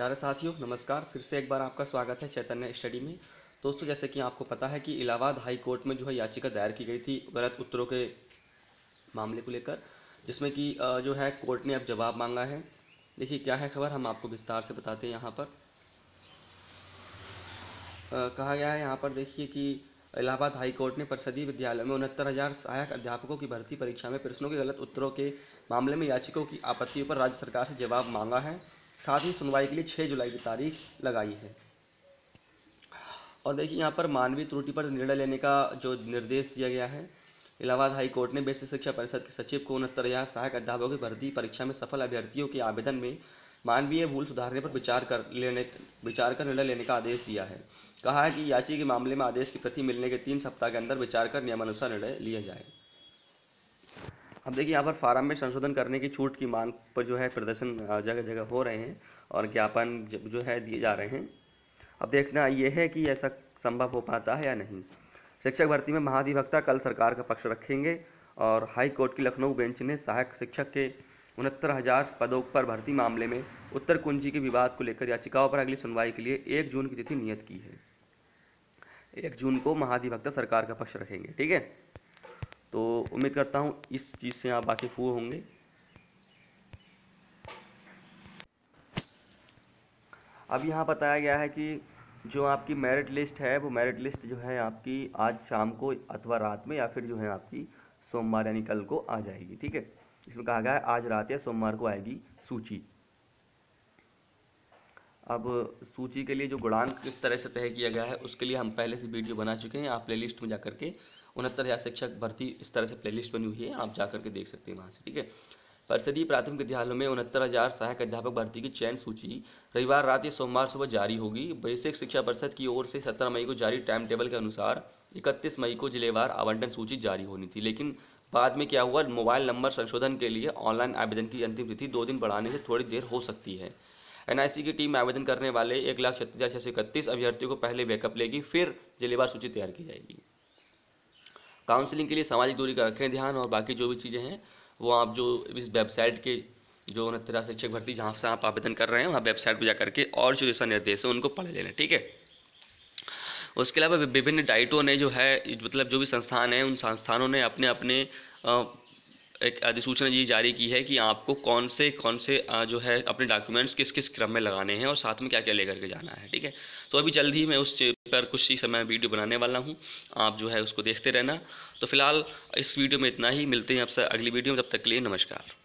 प्यारे साथियों, नमस्कार। फिर से एक बार आपका स्वागत है चैतन्य स्टडी में। दोस्तों, जैसे कि आपको पता है कि इलाहाबाद हाई कोर्ट में जो है याचिका दायर की गई थी गलत उत्तरों के मामले को लेकर, जिसमें कि जो है कोर्ट ने अब जवाब मांगा है। देखिए, क्या है खबर? हम आपको विस्तार से बताते हैं यहाँ पर। कहा गया है यहाँ पर, देखिए कि इलाहाबाद हाई कोर्ट ने परिषदीय विद्यालय में उनहत्तर हज़ार सहायक अध्यापकों की भर्ती परीक्षा में प्रश्नों के गलत उत्तरों के मामले में याचिकों की आपत्तियों पर राज्य सरकार से जवाब मांगा है। साथ ही सुनवाई के लिए छः जुलाई की तारीख लगाई है। और देखिए, यहाँ पर मानवीय त्रुटि पर निर्णय लेने का जो निर्देश दिया गया है, इलाहाबाद हाई कोर्ट ने बेसिक शिक्षा परिषद के सचिव को उनहत्तर हज़ार सहायक अध्यापकों की भर्ती परीक्षा में सफल अभ्यर्थियों के आवेदन में मानवीय भूल सुधारने पर विचार कर लेने, विचार कर निर्णय लेने का आदेश दिया है। कहा है कि याची के मामले में आदेश की प्रति मिलने के तीन सप्ताह के अंदर विचार कर नियमानुसार निर्णय लिया जाए। अब देखिए, यहाँ पर फार्म में संशोधन करने की छूट की मांग पर जो है प्रदर्शन जगह जगह हो रहे हैं और ज्ञापन जो है दिए जा रहे हैं। अब देखना ये है कि ऐसा संभव हो पाता है या नहीं। शिक्षक भर्ती में महाधिवक्ता कल सरकार का पक्ष रखेंगे और हाई कोर्ट की लखनऊ बेंच ने सहायक शिक्षक के उनहत्तर हज़ार पदों पर भर्ती मामले में उत्तर कुंजी के विवाद को लेकर याचिकाओं पर अगली सुनवाई के लिए एक जून की तिथि नियत की है। एक जून को महाधिवक्ता सरकार का पक्ष रखेंगे, ठीक है? तो उम्मीद करता हूँ इस चीज़ से आप वाकिफ हुए होंगे। अब यहाँ बताया गया है कि जो आपकी मेरिट लिस्ट है, वो मेरिट लिस्ट जो है आपकी आज शाम को अथवा रात में या फिर जो है आपकी सोमवार यानी कल को आ जाएगी, ठीक है? इसमें कहा गया है, आज रात या सोमवार को आएगी सूची। अब सूची के लिए जो गुणांक किस तरह से तय किया गया है, उसके लिए हम पहले से वीडियो बना चुके हैं। आप प्लेलिस्ट में जा करके उनहत्तर हज़ार शिक्षक भर्ती इस तरह से प्लेलिस्ट बनी हुई है, आप जा करके देख सकते हैं वहाँ से, ठीक है? परिषदीय प्राथमिक विद्यालयों में उनहत्तर हज़ार सहायक अध्यापक भर्ती की चयन सूची रविवार रात या सोमवार सुबह जारी होगी। बेसिक शिक्षा परिषद की ओर से सत्रह मई को जारी टाइम टेबल के अनुसार इकतीस मई को जिलेवार आवंटन सूची जारी होनी थी। लेकिन बाद में क्या हुआ? मोबाइल नंबर संशोधन के लिए ऑनलाइन आवेदन की अंतिम तिथि दो दिन बढ़ाने से थोड़ी देर हो सकती है। एनआईसी की टीम आवेदन करने वाले एक लाख छत्तीस हज़ार छः सौ इकतीस अभ्यर्थियों को पहले बैकअप लेगी, फिर जिलेवार सूची तैयार की जाएगी। काउंसलिंग के लिए सामाजिक दूरी का रखें ध्यान और बाकी जो भी चीज़ें हैं, वो आप जो इस वेबसाइट के जो उनहत्तर शिक्षक भर्ती जहाँ से आप आवेदन कर रहे हैं, वहाँ वेबसाइट पर जा करके और जो दिशा निर्देश है, उनको पढ़ लेना, ठीक है? उसके अलावा विभिन्न डाइटों ने जो है मतलब जो भी संस्थान हैं, उन संस्थानों ने अपने अपने एक अधिसूचना ये जारी की है कि आपको कौन से कौन से जो है, अपने डॉक्यूमेंट्स किस किस क्रम में लगाने हैं और साथ में क्या क्या लेकर के जाना है, ठीक है? तो अभी जल्द ही मैं उस पर कुछ ही समय वीडियो बनाने वाला हूँ। आप जो है उसको देखते रहना। तो फ़िलहाल इस वीडियो में इतना ही। मिलते हैं आपसे अगली वीडियो में। तब तक के लिए नमस्कार।